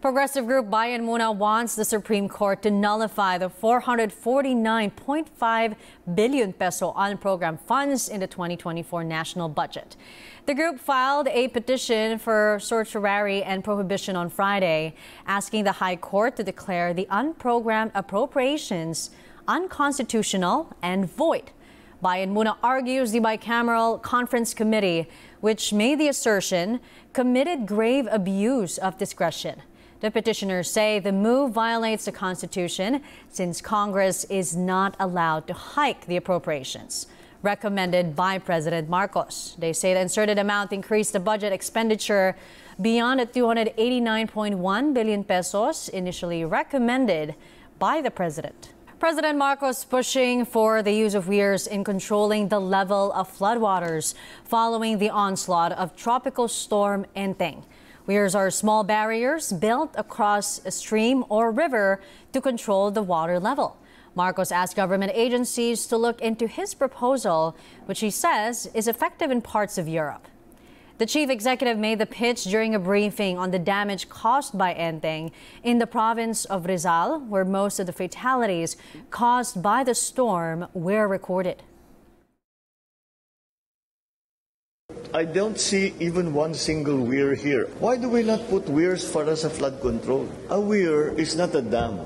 Progressive group Bayan Muna wants the Supreme Court to nullify the 449.5 billion peso unprogrammed funds in the 2024 national budget. The group filed a petition for certiorari and prohibition on Friday, asking the High Court to declare the unprogrammed appropriations unconstitutional and void. Bayan Muna argues the bicameral conference committee, which made the assertion, committed grave abuse of discretion. The petitioners say the move violates the Constitution since Congress is not allowed to hike the appropriations recommended by President Marcos. They say the inserted amount increased the budget expenditure beyond the 289.1 billion pesos initially recommended by the president. President Marcos pushing for the use of weirs in controlling the level of floodwaters following the onslaught of tropical storm Enteng. Weirs are small barriers built across a stream or river to control the water level. Marcos asked government agencies to look into his proposal, which he says is effective in parts of Europe. The chief executive made the pitch during a briefing on the damage caused by Enteng in the province of Rizal, where most of the fatalities caused by the storm were recorded. I don't see even one single weir here. Why do we not put weirs para sa flood control? A weir is not a dam.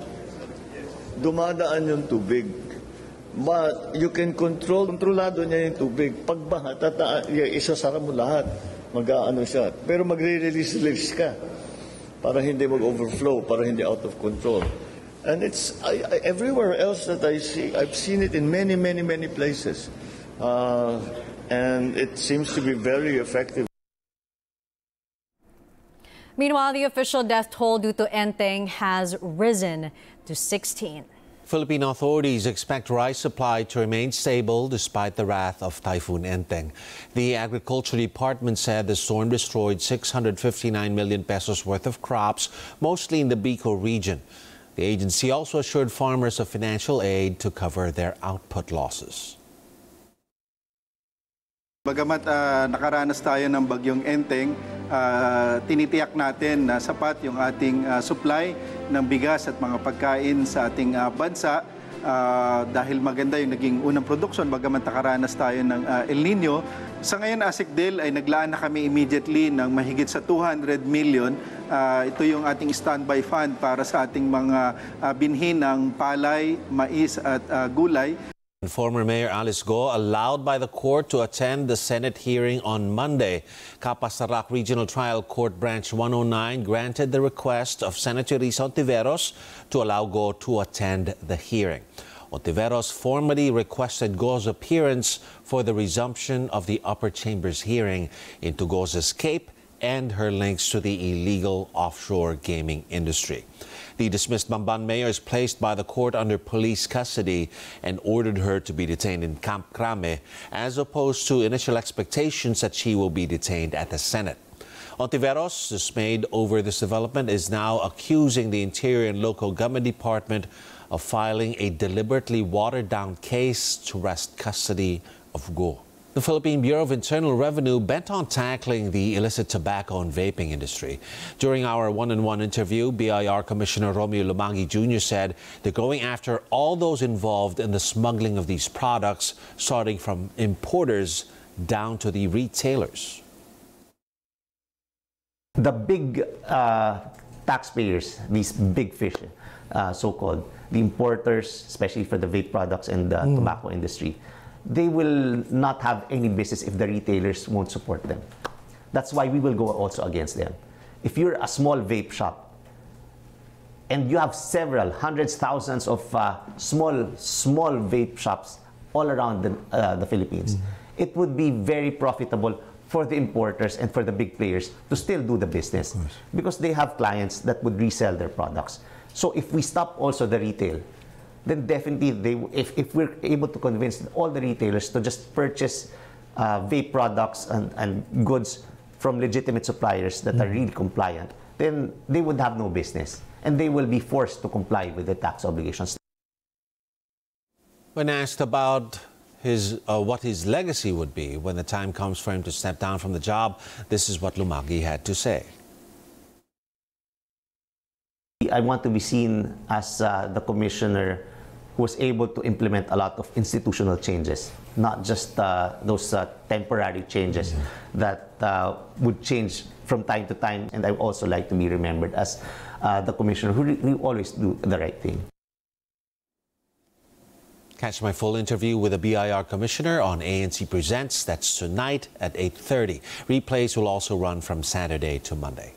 Dumadaan yung tubig. But you can control, kontrolado niya yung tubig. Pag baha, tata, isasara mo lahat. Mag-ano siya. Pero magre-release-release ka para hindi mag-overflow, para hindi out of control. And it's I, I, everywhere else that I see, I've seen it in many, many, many places. Uh, and it seems to be very effective. Meanwhile, the official death toll due to Enteng has risen to 16. Philippine authorities expect rice supply to remain stable despite the wrath of Typhoon Enteng. The Agriculture Department said the storm destroyed 659 million pesos worth of crops, mostly in the Bicol region. The agency also assured farmers of financial aid to cover their output losses. Bagamat uh, nakaranas tayo ng bagyong Enteng, uh, tinitiyak natin na sapat yung ating uh, supply ng bigas at mga pagkain sa ating uh, bansa uh, dahil maganda yung naging unang produksyon bagamat nakaranas tayo ng uh, El Nino. Sa ngayon, ASICDEL ay naglaan na kami immediately ng mahigit sa 200 million. Uh, ito yung ating standby fund para sa ating mga uh, binhi ng palay, mais at uh, gulay. Former Mayor Alice Guo allowed by the court to attend the Senate hearing on Monday. Capas Tarlac Regional Trial Court Branch 109 granted the request of Senator Risa Hontiveros to allow Guo to attend the hearing. Ontiveros formally requested Guo's appearance for the resumption of the upper chamber's hearing into Guo's escape and her links to the illegal offshore gaming industry. The dismissed Bamban mayor is placed by the court under police custody and ordered her to be detained in Camp Crame, as opposed to initial expectations that she will be detained at the Senate. Hontiveros, dismayed over this development, is now accusing the Interior and Local Government Department of filing a deliberately watered down case to wrest custody of Guo. The Philippine Bureau of Internal Revenue bent on tackling the illicit tobacco and vaping industry. During our one-on-one interview, BIR Commissioner Romeo Lumagui Jr. said they're going after all those involved in the smuggling of these products, starting from importers down to the retailers. The big uh, taxpayers, these big fish, uh, so-called, the importers, especially for the vape products and the mm. tobacco industry, they will not have any business if the retailers won't support them. That's why we will go also against them. If you're a small vape shop and you have several hundreds, thousands of uh, small, small vape shops all around the, uh, the Philippines, mm-hmm. it would be very profitable for the importers and for the big players to still do the business because they have clients that would resell their products. So if we stop also the retail, then definitely they, if, if we're able to convince all the retailers to just purchase uh, vape products and, and goods from legitimate suppliers that mm. are really compliant, then they would have no business and they will be forced to comply with the tax obligations. When asked about his, uh, what his legacy would be when the time comes for him to step down from the job, this is what Lumagui had to say. I want to be seen as uh, the commissioner who was able to implement a lot of institutional changes, not just uh, those uh, temporary changes that uh, would change from time to time. And I also like to be remembered as uh, the commissioner who, who always do the right thing. Catch my full interview with the BIR Commissioner on ANC Presents. That's tonight at 8.30. Replays will also run from Saturday to Monday.